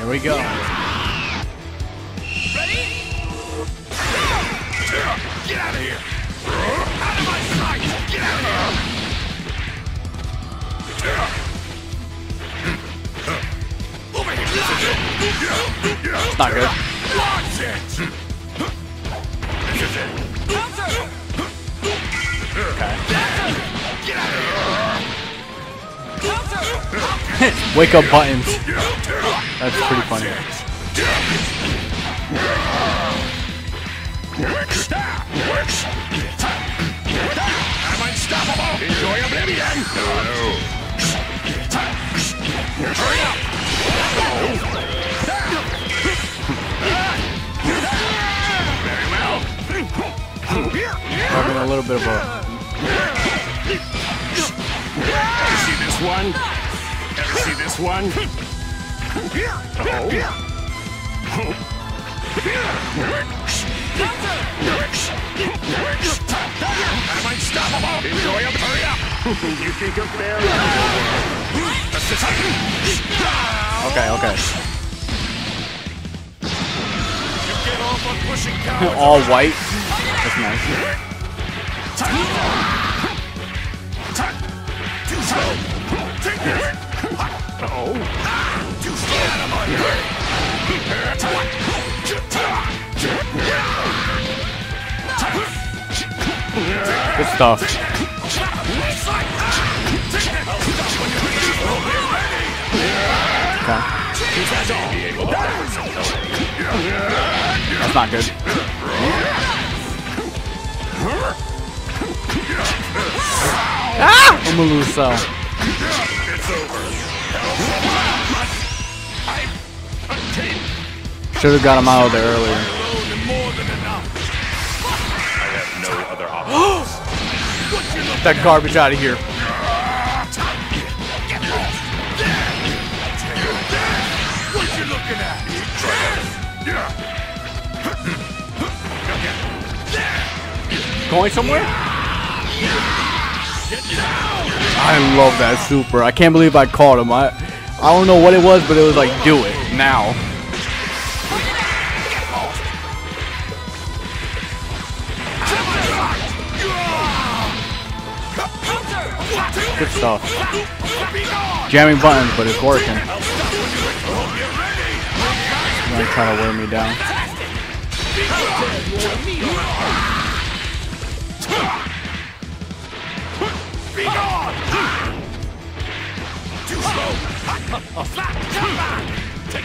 Here we go. Ready? Get out of here! Out of my sight! Get out of here! Over here! It's not good. Watch it! This is it! Get out of here! Wake up buttons. That's pretty funny. I'm unstoppable! Enjoy oblivion! Hurry up! Very well. Having a little bit of a. Ever see this one? See this one? I'm unstoppable! Enjoy him! Hurry up! you think you're fair? Okay, okay. You get off on pushing cowards! All white. That's nice. Take this! Good stuff. Okay. That's not good. Ah! I'm gonna lose cell. Should have got him out of there earlier. no that garbage out of here. Going somewhere? I love that super. I can't believe I caught him. I I don't know what it was, but it was like, do it now. Good stuff. Jamming buttons, but it's working. Gonna try to wear me down. Be gone! Too slow!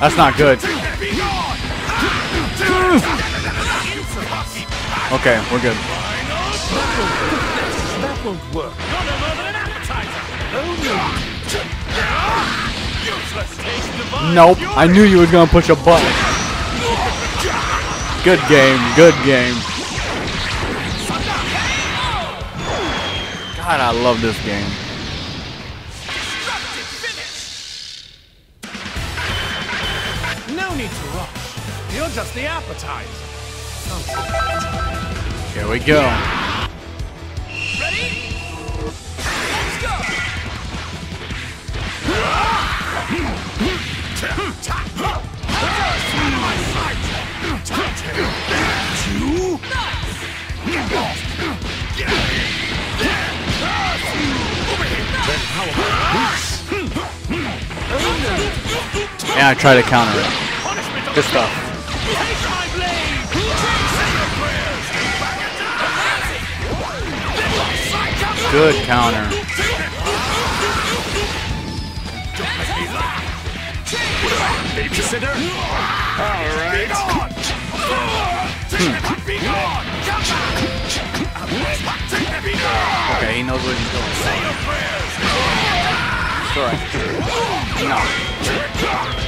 That's not good. Okay, we're good. That won't work. None more than an appetizer. Useless taste divine. Nope, I knew you was gonna push a button. Good game, good game. God, I love this game. No need to rush. You're just the appetizer. Here we go. I try to counter it. Good stuff. Good counter. Alright. Gone! Okay, he knows what he's doing. Sorry. No.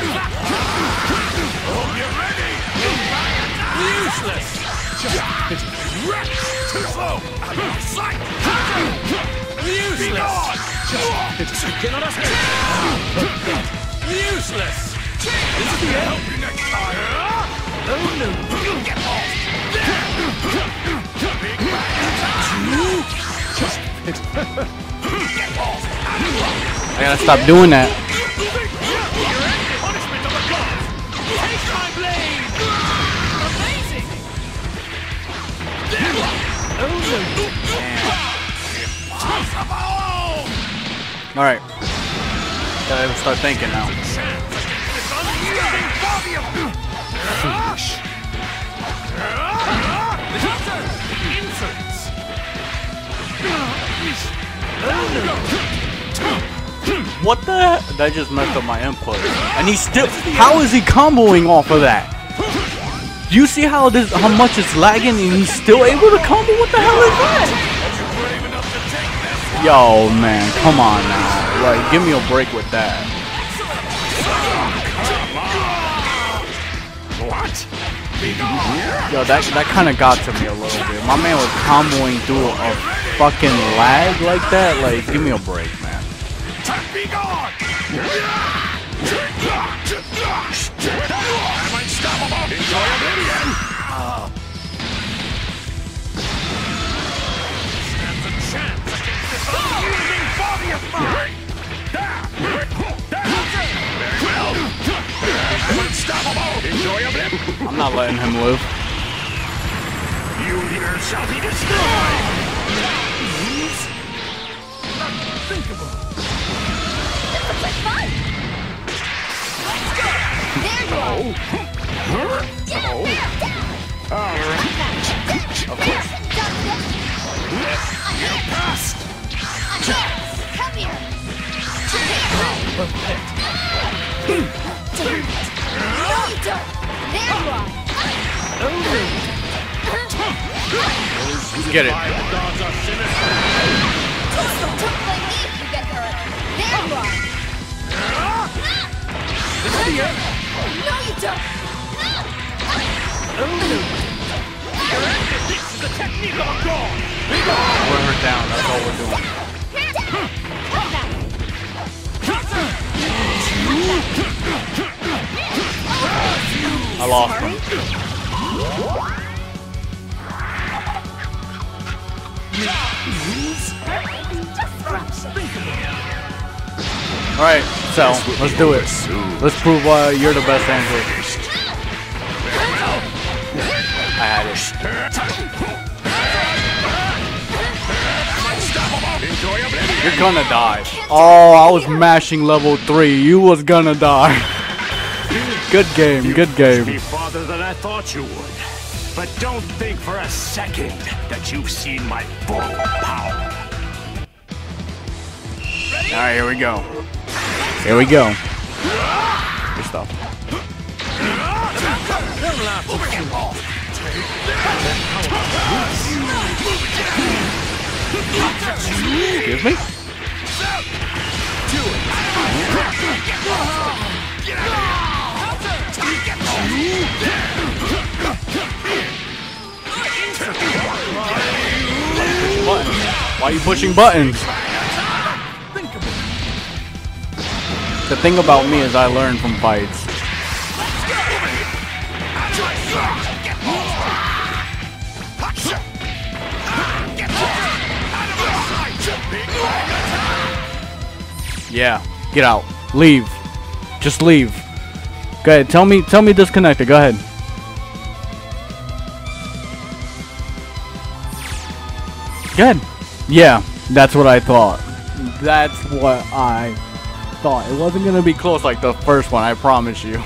Hope you're ready. Useless. Too slow. Out of sight. Useless. Useless. This is the end. Oh no. Get off. I gotta stop doing that. Impossible. All right. Gotta start thinking now. What the? heck? That just messed up my input. And he still. How is he comboing off of that? Do you see how this, how much it's lagging, and he's still able to combo? What the hell is that? Yo, man, come on now. Like, give me a break with that. What? Yo, that that kind of got to me a little bit. My man was comboing through a fucking lag like that. Like, give me a break, man. Not letting him live. You here shall be destroyed. Unthinkable. Let's go. There you are. Down, down, down. Got this. You passed. Come here. No, you are. This is the end. No, you don't. This is the technique of a god. Wear her down. That's all we're doing. I lost him. All right, so let's do it. Let's prove why you're the best Android. I had it. You're gonna die. Oh, I was mashing level three. You was gonna die. Good game. Good Be game. Farther than I thought you would. But don't think for a second that you've seen my full power. All right, here we go. Here we go. Good stuff. Excuse me? buttons? Why are you pushing buttons? The thing about me is I learn from fights. Yeah, get out. Leave. Just leave. Go ahead, tell me tell me disconnected, go ahead. Good. Yeah. That's what I thought. That's what I thought. It wasn't gonna be close like the first one. I promise you.